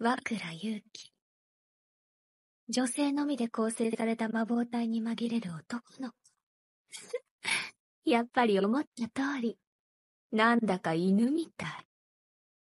和倉勇気。女性のみで構成された魔法体に紛れる男の子。やっぱり思った通り。なんだか犬みたい。